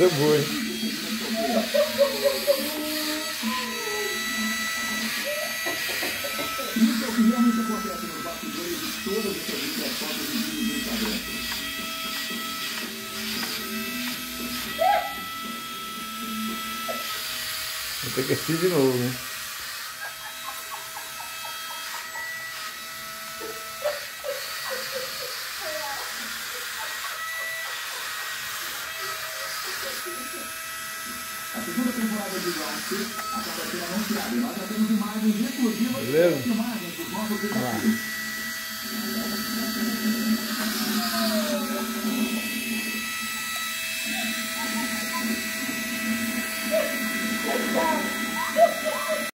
Isso é boa, hein? Isso é o que realmente acontece de todas as. Vou ter que assistir de novo, né? A segunda temporada de Lost acaba sendo anunciada e nós já temos imagens exclusivas das imagens dos nossos desafios.